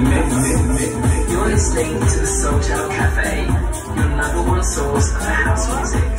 You're listening to the Soul Cafe, your number one source for house music.